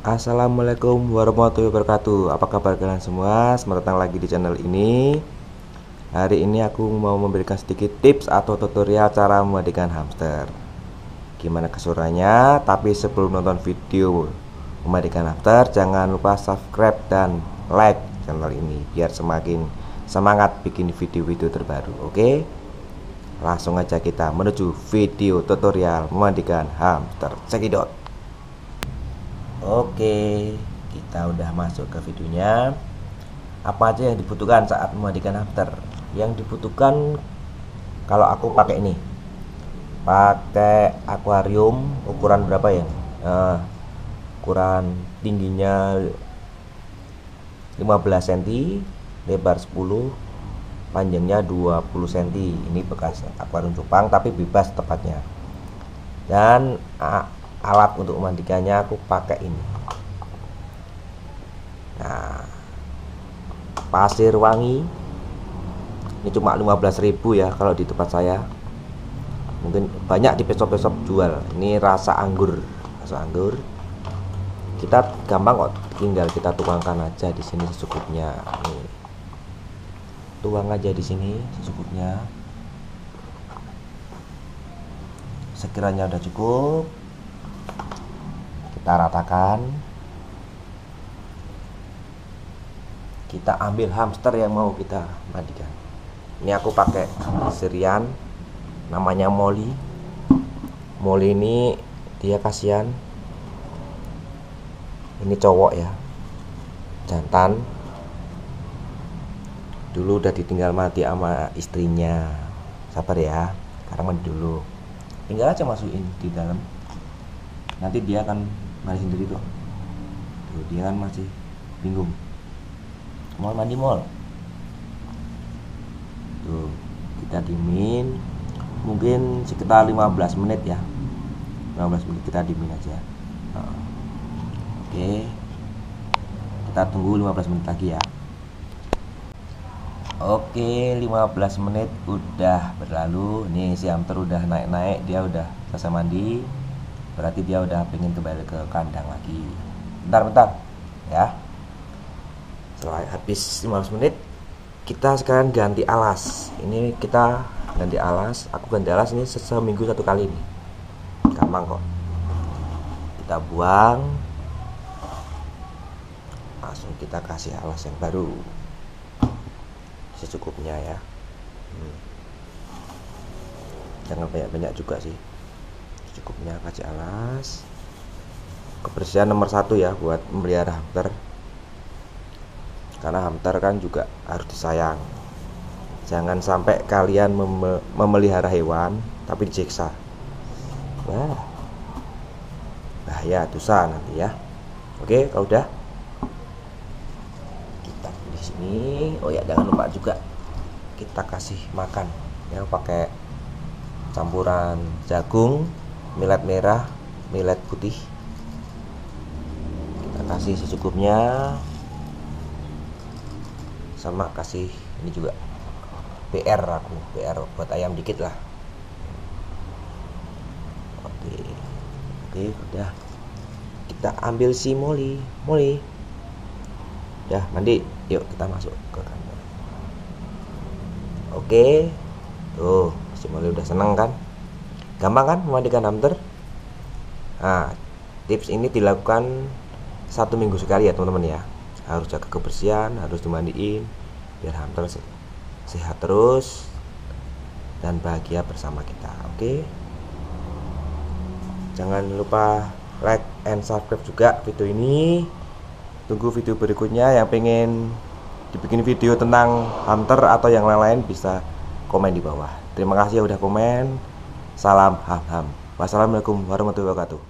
Assalamualaikum warahmatullahi wabarakatuh Apa kabar kalian semua? Selamat datang lagi di channel ini Hari ini aku mau memberikan sedikit tips atau tutorial cara memandikan hamster Gimana kesurannya? Tapi sebelum nonton video memandikan hamster Jangan lupa subscribe dan like channel ini Biar semakin semangat bikin video-video terbaru Oke? Langsung aja kita menuju video tutorial memandikan hamster Cekidot Oke, kita udah masuk ke videonya. Apa aja yang dibutuhkan saat memandikan hamster? Yang dibutuhkan kalau aku pakai ini, pakai akuarium ukuran berapa ya? Uh, ukuran tingginya 15 cm, lebar 10, panjangnya 20 cm. Ini bekas akuarium cupang tapi bebas tepatnya. Dan alat untuk memandikannya aku pakai ini. Nah pasir wangi. Ini cuma 15.000 ya kalau di tempat saya. Mungkin banyak di pesop-pesop jual. Ini rasa anggur. Rasa anggur. Kita gampang kok tinggal kita tuangkan aja di sini secukupnya. Tuang aja di sini secukupnya. Sekiranya udah cukup kita ratakan. Kita ambil hamster yang mau kita mandikan. Ini aku pakai Sirian namanya Molly. Molly ini dia kasihan. Ini cowok ya jantan. Dulu udah ditinggal mati sama istrinya. Sabar ya sekarang mandi dulu. Tinggal aja masukin di dalam. Nanti dia akan mari sendiri tuh tuh dia kan masih bingung. Mau mandi mall? Tuh kita dimin. Mungkin sekitar 15 menit ya. 15 menit kita dimin aja. Nah. oke. Kita tunggu 15 menit lagi ya. Oke 15 menit udah berlalu. Nih si hamster udah naik-naik Dia udah selesai mandi berarti dia udah pengen kembali ke kandang lagi. Bentar-bentar ya. Setelah habis 15 menit kita sekarang ganti alas. Ini kita ganti alas. Aku ganti alas ini seminggu satu kali nih gampang kok. Kita buang. Langsung kita kasih alas yang baru. Secukupnya ya. Hmm. jangan banyak-banyak juga sih cukupnya kasih alas. Kebersihan nomor satu ya buat memelihara hamster. Karena hamster kan juga harus disayang. Jangan sampai kalian mem memelihara hewan tapi disiksa. Wah. Bahaya dosa nanti ya. Oke kalau udah. Kita di sini. Oh ya jangan lupa juga kita kasih makan. Ya pakai campuran jagung millet merah millet putih. Kita kasih secukupnya. Sama kasih ini juga. PR aku PR buat ayam dikit lah. Oke oke udah. Kita ambil si Molly. Molly. Ya mandi. Yuk kita masuk ke kamar. Oke. Tuh si Molly udah seneng kan gampang kan memandikan hamster? Nah tips ini dilakukan satu minggu sekali ya teman-teman ya. Harus jaga kebersihan harus dimandiin biar hamster sehat terus dan bahagia bersama kita oke? Jangan lupa like and subscribe juga video ini. Tunggu video berikutnya yang pengen dibikin video tentang hamster atau yang lain-lain bisa komen di bawah. Terima kasih ya udah komen Salam ham ham. Wassalamualaikum warahmatullahi wabarakatuh.